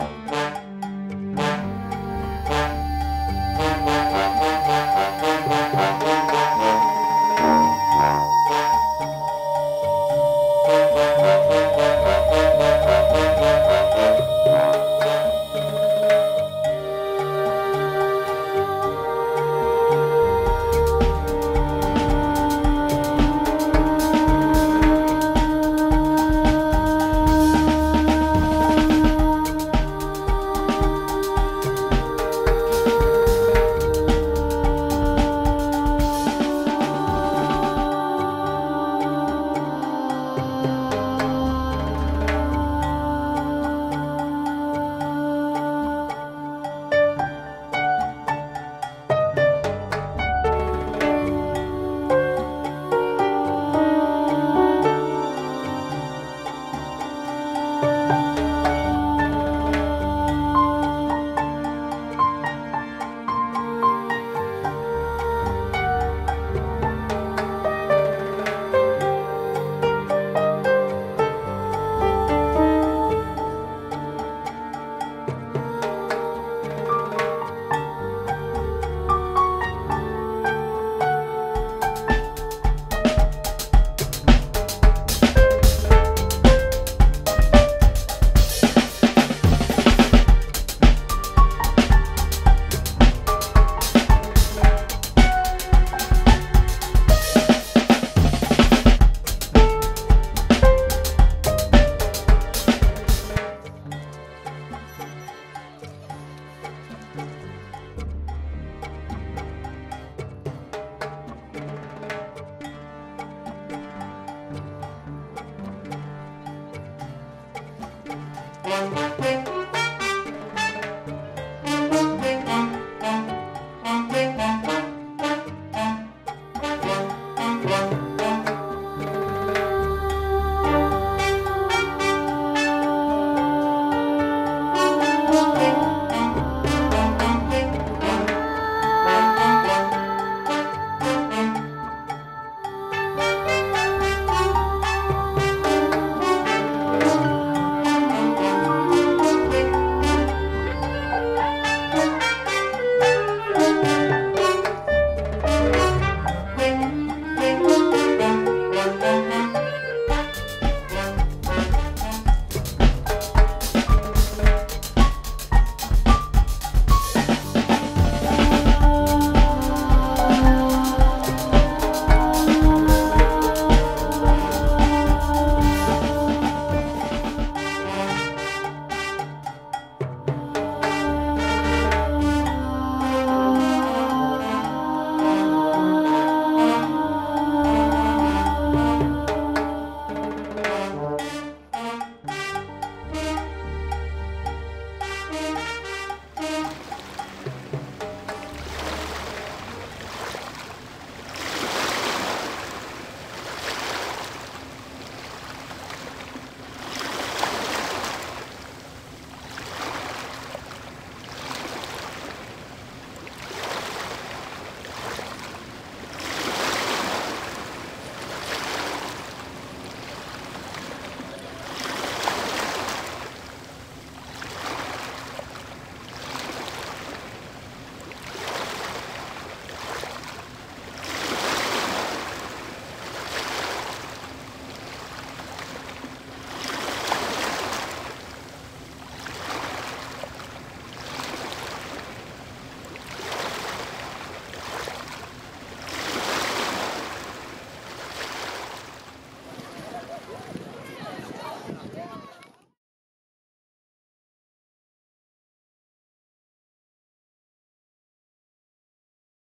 Bye.